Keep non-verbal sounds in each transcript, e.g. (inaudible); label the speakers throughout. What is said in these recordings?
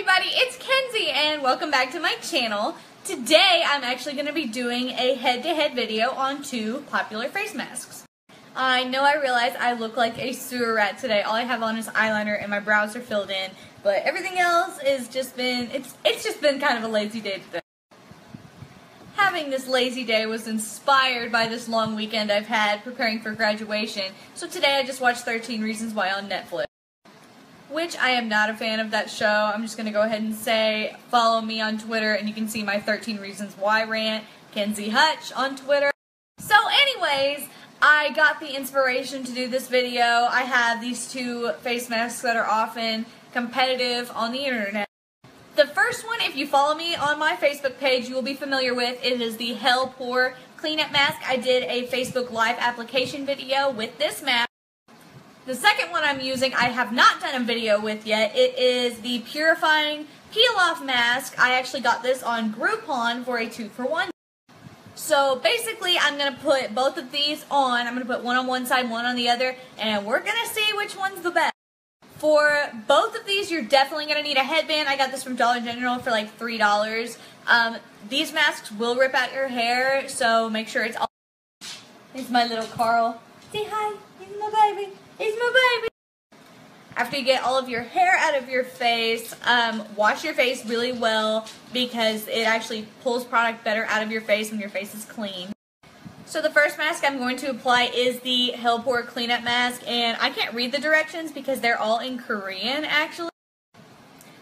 Speaker 1: everybody, it's Kenzee and welcome back to my channel. Today I'm actually going to be doing a head-to-head -head video on two popular face masks. I know I realize I look like a sewer rat today. All I have on is eyeliner and my brows are filled in, but everything else is just been, it's, it's just been kind of a lazy day today. Having this lazy day was inspired by this long weekend I've had preparing for graduation, so today I just watched 13 Reasons Why on Netflix which I am not a fan of that show. I'm just going to go ahead and say follow me on Twitter and you can see my 13 Reasons Why rant, Kenzee Hutch on Twitter. So anyways, I got the inspiration to do this video. I have these two face masks that are often competitive on the internet. The first one, if you follow me on my Facebook page, you will be familiar with. It is the Hell Pore Cleanup Mask. I did a Facebook Live application video with this mask. The second one I'm using, I have not done a video with yet. It is the Purifying Peel Off Mask. I actually got this on Groupon for a two for one. So basically, I'm going to put both of these on. I'm going to put one on one side, one on the other, and we're going to see which one's the best. For both of these, you're definitely going to need a headband. I got this from Dollar General for like $3. Um, these masks will rip out your hair, so make sure it's all... It's my little Carl. Say hi. He's my baby. He's my baby. After you get all of your hair out of your face, um, wash your face really well because it actually pulls product better out of your face when your face is clean. So the first mask I'm going to apply is the Hell Pore Cleanup Mask, and I can't read the directions because they're all in Korean actually.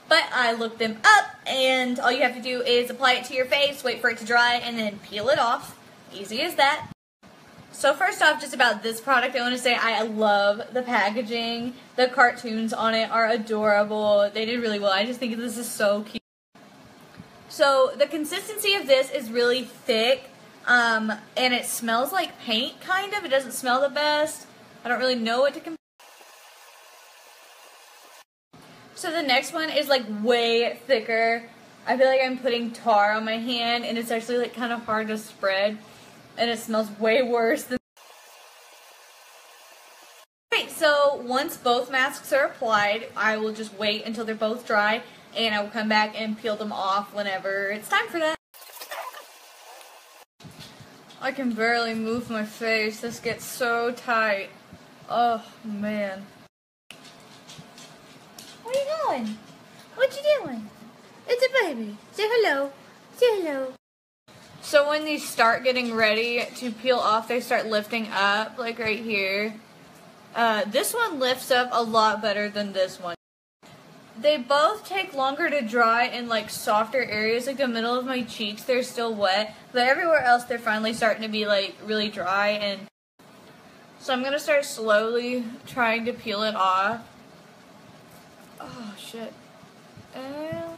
Speaker 1: But I looked them up, and all you have to do is apply it to your face, wait for it to dry, and then peel it off. Easy as that. So first off, just about this product, I want to say I love the packaging. The cartoons on it are adorable. They did really well. I just think this is so cute. So the consistency of this is really thick, um, and it smells like paint, kind of. It doesn't smell the best. I don't really know what to compare. So the next one is like way thicker. I feel like I'm putting tar on my hand, and it's actually like kind of hard to spread and it smells way worse than Okay, so once both masks are applied, I will just wait until they're both dry and I will come back and peel them off whenever it's time for that. I can barely move my face. This gets so tight. Oh, man. Where are you going? What are you doing? It's a baby. Say hello. Say hello. So when these start getting ready to peel off, they start lifting up, like right here. Uh, this one lifts up a lot better than this one. They both take longer to dry in like softer areas, like the middle of my cheeks, they're still wet, but everywhere else they're finally starting to be like really dry and so I'm gonna start slowly trying to peel it off. Oh shit. Uh,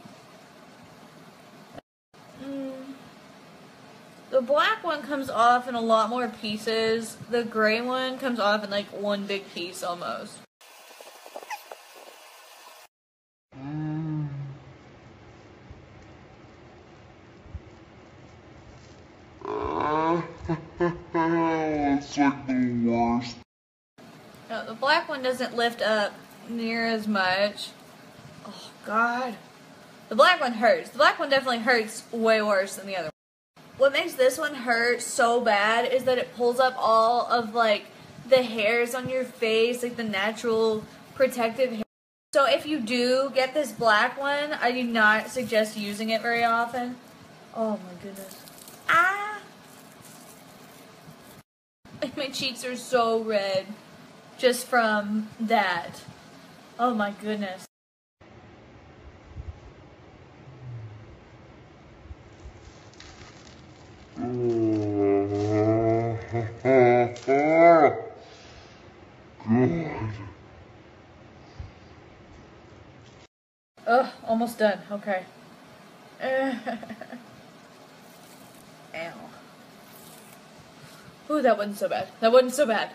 Speaker 1: The black one comes off in a lot more pieces. The gray one comes off in like one big piece almost.
Speaker 2: it's like the worst.
Speaker 1: No, the black one doesn't lift up near as much. Oh, God. The black one hurts. The black one definitely hurts way worse than the other what makes this one hurt so bad is that it pulls up all of like the hairs on your face, like the natural protective hair. So if you do get this black one, I do not suggest using it very often. Oh my goodness. Ah! (laughs) My cheeks are so red just from that. Oh my goodness. Ugh, almost done. Okay. (laughs) Ow. Ooh, that wasn't so bad. That wasn't so bad.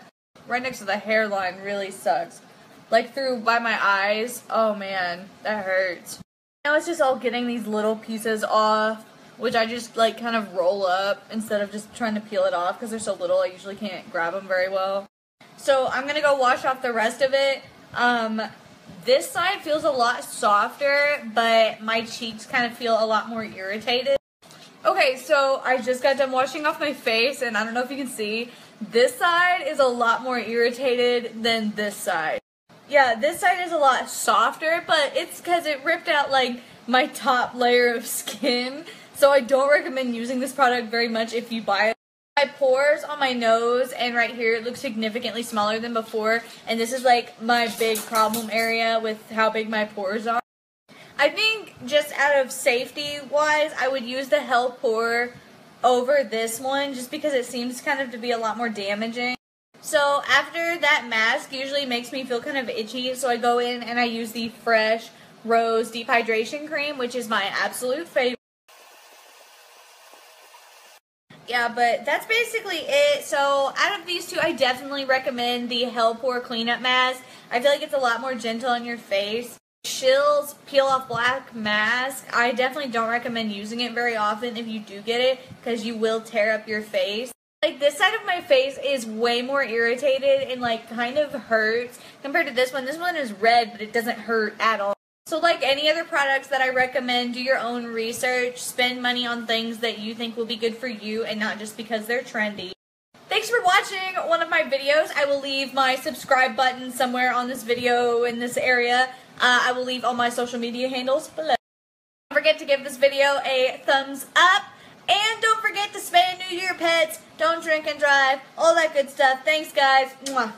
Speaker 1: Right next to the hairline really sucks. Like through by my eyes. Oh man, that hurts. Now it's just all getting these little pieces off, which I just like kind of roll up instead of just trying to peel it off because they're so little. I usually can't grab them very well. So I'm gonna go wash off the rest of it. Um, this side feels a lot softer, but my cheeks kind of feel a lot more irritated. Okay, so I just got done washing off my face, and I don't know if you can see, this side is a lot more irritated than this side. Yeah, this side is a lot softer, but it's because it ripped out like my top layer of skin. So I don't recommend using this product very much if you buy it. My pores on my nose and right here look significantly smaller than before. And this is like my big problem area with how big my pores are. I think just out of safety wise, I would use the Hell Pore over this one just because it seems kind of to be a lot more damaging. So after that mask usually makes me feel kind of itchy, so I go in and I use the Fresh Rose Deep Hydration Cream, which is my absolute favorite. Yeah, but that's basically it. So out of these two, I definitely recommend the Hell Helpore Cleanup Mask. I feel like it's a lot more gentle on your face. Shill's Peel Off Black Mask, I definitely don't recommend using it very often if you do get it because you will tear up your face. Like this side of my face is way more irritated and like kind of hurts compared to this one. This one is red but it doesn't hurt at all. So like any other products that I recommend, do your own research, spend money on things that you think will be good for you and not just because they're trendy. Thanks for watching one of my videos. I will leave my subscribe button somewhere on this video in this area. Uh, I will leave all my social media handles below. Don't forget to give this video a thumbs up. And don't forget to and neuter your pets. Don't drink and drive. All that good stuff. Thanks, guys. Mwah.